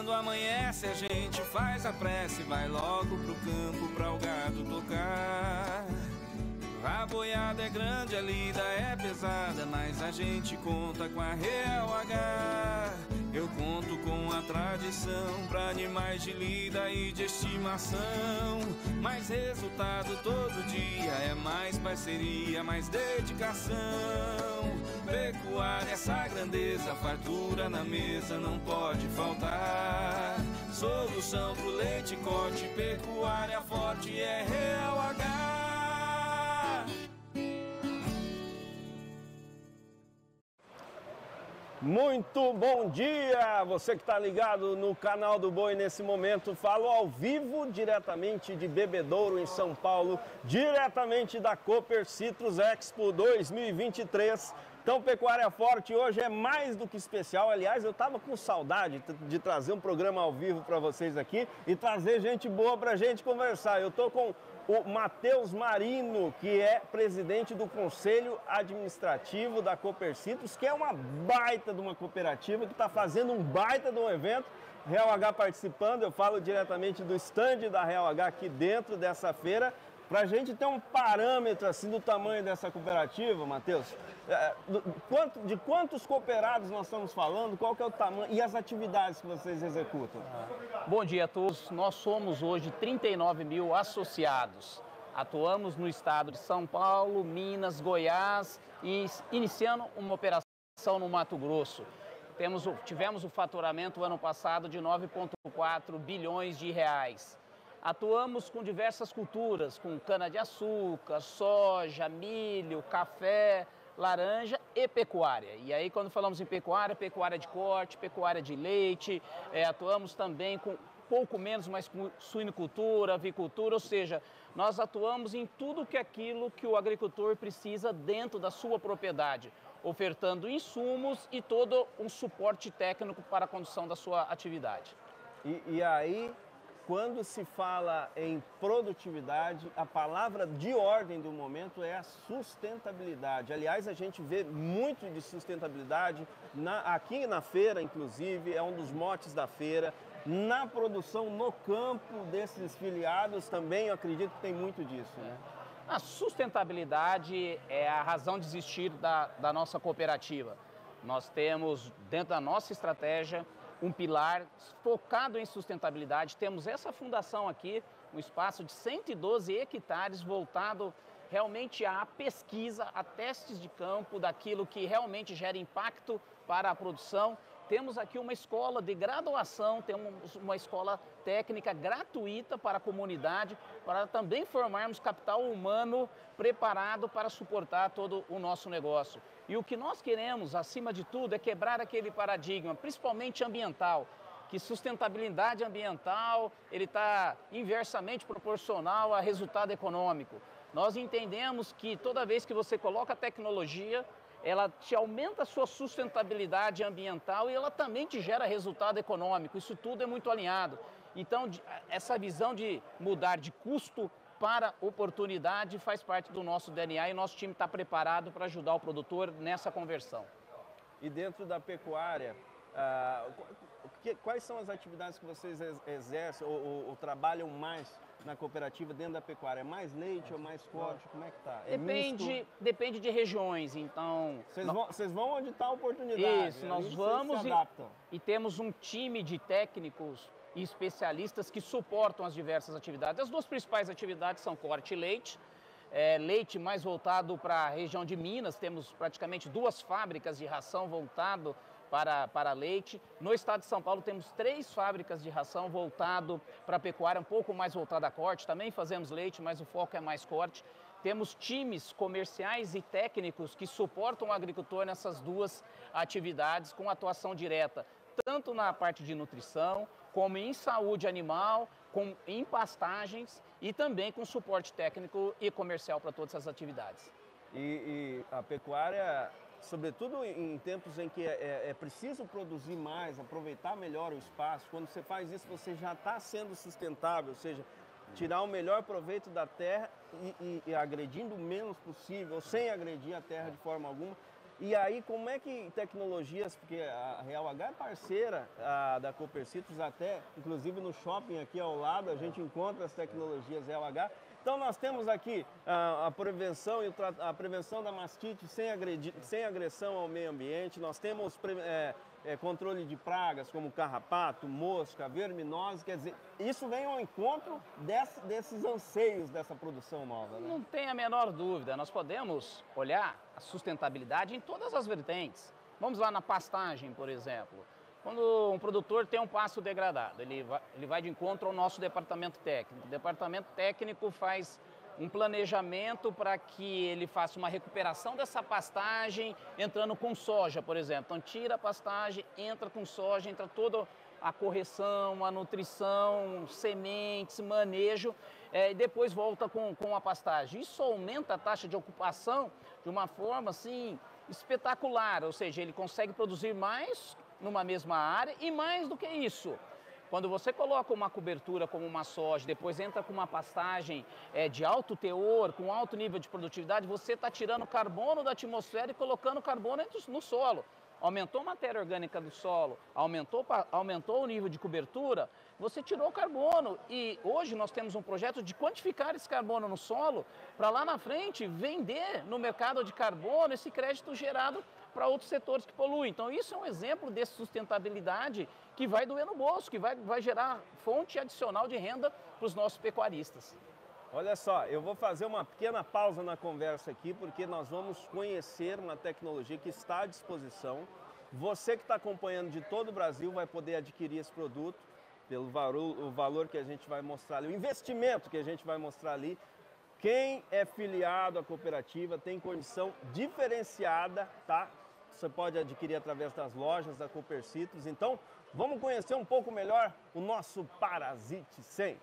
quando amanhece a gente faz a prece, vai logo pro campo pra o gado tocar. A boiada é grande, a lida é pesada, mas a gente conta com a Real H. Eu conto com a tradição pra animais de lida e de estimação. Mais resultado todo dia é mais parceria, mais dedicação. Pecuária, essa grandeza, fartura na mesa não pode faltar. Solução pro leite corte, pecuária forte é Real H. Muito bom dia! Você que está ligado no canal do Boi nesse momento, falo ao vivo diretamente de Bebedouro, em São Paulo, diretamente da Cooper Citrus Expo 2023. Então, Pecuária Forte hoje é mais do que especial. Aliás, eu estava com saudade de trazer um programa ao vivo para vocês aqui e trazer gente boa para a gente conversar. Eu estou com o Matheus Marino, que é presidente do Conselho Administrativo da Citrus, que é uma baita de uma cooperativa que está fazendo um baita de um evento. Real H participando, eu falo diretamente do stand da Real H aqui dentro dessa feira para a gente ter um parâmetro assim do tamanho dessa cooperativa, Matheus, é, de quantos cooperados nós estamos falando, qual que é o tamanho e as atividades que vocês executam? Bom dia a todos. Nós somos hoje 39 mil associados. Atuamos no estado de São Paulo, Minas, Goiás e iniciando uma operação no Mato Grosso. Temos, tivemos o faturamento ano passado de 9,4 bilhões de reais. Atuamos com diversas culturas, com cana-de-açúcar, soja, milho, café, laranja e pecuária. E aí, quando falamos em pecuária, pecuária de corte, pecuária de leite, é, atuamos também com pouco menos, mas com suinicultura, avicultura, ou seja, nós atuamos em tudo que aquilo que o agricultor precisa dentro da sua propriedade, ofertando insumos e todo um suporte técnico para a condução da sua atividade. E, e aí, quando se fala em produtividade, a palavra de ordem do momento é a sustentabilidade. Aliás, a gente vê muito de sustentabilidade na, aqui na feira, inclusive, é um dos motes da feira. Na produção, no campo desses filiados também, eu acredito que tem muito disso. Né? A sustentabilidade é a razão de existir da, da nossa cooperativa. Nós temos, dentro da nossa estratégia, um pilar focado em sustentabilidade. Temos essa fundação aqui, um espaço de 112 hectares voltado realmente à pesquisa, a testes de campo daquilo que realmente gera impacto para a produção temos aqui uma escola de graduação, temos uma escola técnica gratuita para a comunidade, para também formarmos capital humano preparado para suportar todo o nosso negócio. E o que nós queremos, acima de tudo, é quebrar aquele paradigma, principalmente ambiental, que sustentabilidade ambiental ele está inversamente proporcional a resultado econômico. Nós entendemos que toda vez que você coloca tecnologia, ela te aumenta a sua sustentabilidade ambiental e ela também te gera resultado econômico. Isso tudo é muito alinhado. Então, essa visão de mudar de custo para oportunidade faz parte do nosso DNA e nosso time está preparado para ajudar o produtor nessa conversão. E dentro da pecuária, ah, quais são as atividades que vocês exercem ou, ou, ou, trabalham mais na cooperativa dentro da pecuária? É mais leite ou mais corte? Como é que tá? É depende, depende de regiões, então... Vocês vão, vão onde está a oportunidade. Isso, nós vamos e, e temos um time de técnicos e especialistas que suportam as diversas atividades. As duas principais atividades são corte e leite, é, leite mais voltado para a região de Minas, temos praticamente duas fábricas de ração voltado para, para leite. No estado de São Paulo temos três fábricas de ração voltado para a pecuária, um pouco mais voltada a corte. Também fazemos leite, mas o foco é mais corte. Temos times comerciais e técnicos que suportam o agricultor nessas duas atividades com atuação direta, tanto na parte de nutrição, como em saúde animal, com, em pastagens e também com suporte técnico e comercial para todas essas atividades. E, e a pecuária sobretudo em tempos em que é, é, é, preciso produzir mais, aproveitar melhor o espaço, quando você faz isso, você já está sendo sustentável, ou seja, tirar o melhor proveito da terra e, e, e, agredindo o menos possível, sem agredir a terra de forma alguma. E aí, como é que tecnologias, porque a Real H é parceira a, da Copercitos até, inclusive no shopping aqui ao lado, a gente encontra as tecnologias Real H. Então nós temos aqui a, a prevenção e a prevenção da mastite sem, sem agressão ao meio ambiente. Nós temos é, é, controle de pragas como carrapato, mosca, verminose, quer dizer, isso vem ao encontro desse, desses anseios dessa produção nova. Né? Não tem a menor dúvida, nós podemos olhar a sustentabilidade em todas as vertentes. Vamos lá na pastagem, por exemplo. Quando um produtor tem um pasto degradado, ele vai, ele vai de encontro ao nosso departamento técnico. O departamento técnico faz um planejamento para que ele faça uma recuperação dessa pastagem, entrando com soja, por exemplo. Então, tira a pastagem, entra com soja, entra toda a correção, a nutrição, sementes, manejo, é, e depois volta com, com a pastagem. Isso aumenta a taxa de ocupação de uma forma assim espetacular, ou seja, ele consegue produzir mais numa mesma área e mais do que isso, quando você coloca uma cobertura como uma soja, depois entra com uma pastagem é, de alto teor, com alto nível de produtividade, você está tirando carbono da atmosfera e colocando carbono no solo. Aumentou a matéria orgânica do solo, aumentou, aumentou o nível de cobertura, você tirou carbono. E hoje nós temos um projeto de quantificar esse carbono no solo para lá na frente vender no mercado de carbono esse crédito gerado para outros setores que poluem. Então, isso é um exemplo de sustentabilidade que vai doer no bolso, que vai, vai gerar fonte adicional de renda para os nossos pecuaristas. Olha só, eu vou fazer uma pequena pausa na conversa aqui, porque nós vamos conhecer uma tecnologia que está à disposição. Você que está acompanhando de todo o Brasil vai poder adquirir esse produto pelo valor, o valor que a gente vai mostrar ali, o investimento que a gente vai mostrar ali. Quem é filiado à cooperativa tem condição diferenciada, tá? Você pode adquirir através das lojas da Coopercitos. Então, vamos conhecer um pouco melhor o nosso Parasite 100.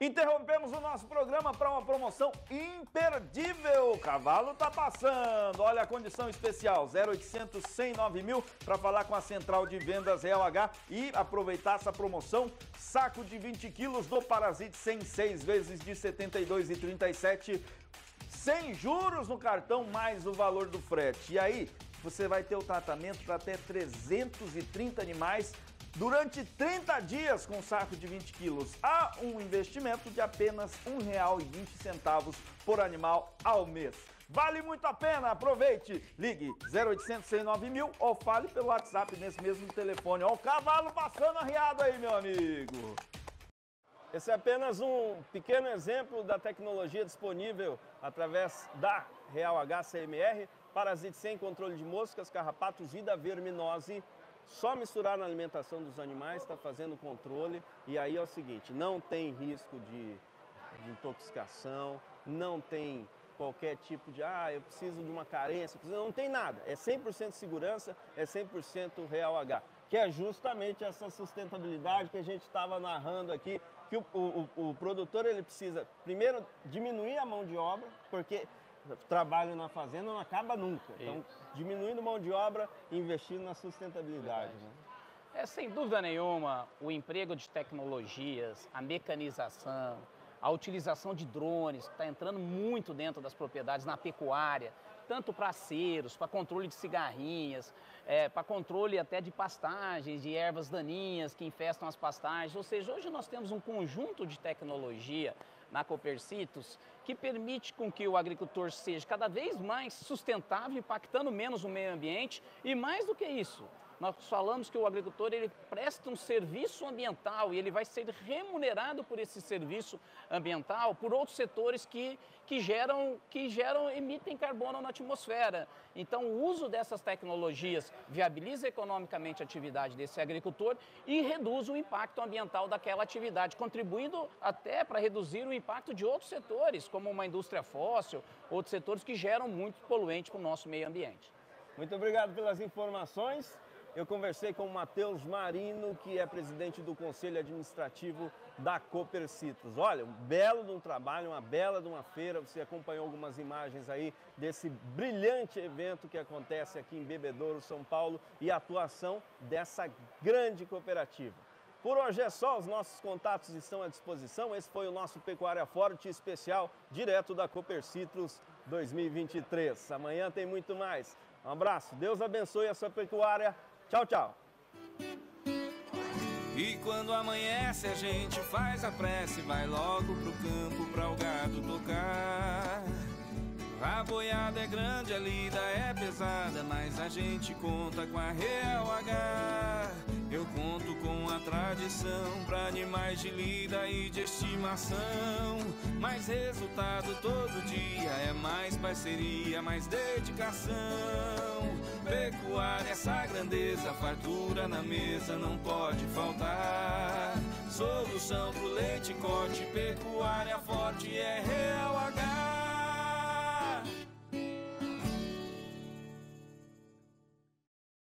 Interrompemos o nosso programa para uma promoção imperdível. O cavalo tá passando. Olha a condição especial: 0800 109 mil para falar com a central de vendas Real H e aproveitar essa promoção. Saco de 20 quilos do Parasite 106 vezes de 72,37 sem juros no cartão mais o valor do frete. E aí, você vai ter o tratamento para até 330 animais durante 30 dias com saco de 20 quilos. Há um investimento de apenas R$ 1,20 por animal ao mês. Vale muito a pena, aproveite. Ligue 0800 109 mil ou fale pelo WhatsApp nesse mesmo telefone. Olha o cavalo passando arriado aí, meu amigo. Esse é apenas um pequeno exemplo da tecnologia disponível através da Real HCMR, parasite sem controle de moscas, carrapatos e da verminose só misturar na alimentação dos animais está fazendo controle e aí é o seguinte, não tem risco de, de intoxicação, não tem qualquer tipo de, ah, eu preciso de uma carência, não tem nada. É 100% segurança, é 100% Real H, que é justamente essa sustentabilidade que a gente estava narrando aqui, que o, o, o, produtor ele precisa, primeiro, diminuir a mão de obra, porque trabalho na fazenda não acaba nunca. Então, diminuindo mão de obra e investindo na sustentabilidade. Né? É, sem dúvida nenhuma, o emprego de tecnologias, a mecanização, a utilização de drones, está entrando muito dentro das propriedades, na pecuária, tanto para aceros, para controle de cigarrinhas, é, para controle até de pastagens, de ervas daninhas que infestam as pastagens. Ou seja, hoje nós temos um conjunto de tecnologia na Copercitos, que permite com que o agricultor seja cada vez mais sustentável, impactando menos o meio ambiente. E mais do que isso, nós falamos que o agricultor ele presta um serviço ambiental e ele vai ser remunerado por esse serviço ambiental por outros setores que, que, geram, que geram, emitem carbono na atmosfera. Então, o uso dessas tecnologias viabiliza economicamente a atividade desse agricultor e reduz o impacto ambiental daquela atividade, contribuindo até para reduzir o impacto de outros setores, como uma indústria fóssil, outros setores que geram muito poluente para o nosso meio ambiente. Muito obrigado pelas informações. Eu conversei com o Matheus Marino, que é presidente do Conselho Administrativo da Copercitos. Olha, um belo de um trabalho, uma bela de uma feira. Você acompanhou algumas imagens aí desse brilhante evento que acontece aqui em Bebedouro, São Paulo, e a atuação dessa grande cooperativa. Por hoje é só, os nossos contatos estão à disposição. Esse foi o nosso Pecuária Forte especial, direto da Copercitos 2023. Amanhã tem muito mais. Um abraço, Deus abençoe a sua pecuária. Tchau, tchau. E quando amanhece a gente faz a prece, vai logo pro campo pra o gado tocar. A boiada é grande, a lida é pesada, mas a gente conta com a Real H. Eu conto com a tradição pra animais de lida e de estimação. Mais resultado todo dia é mais parceria, mais dedicação. Pecuária, essa grandeza, fartura na mesa não pode faltar. Solução pro leite corte, pecuária forte é Real.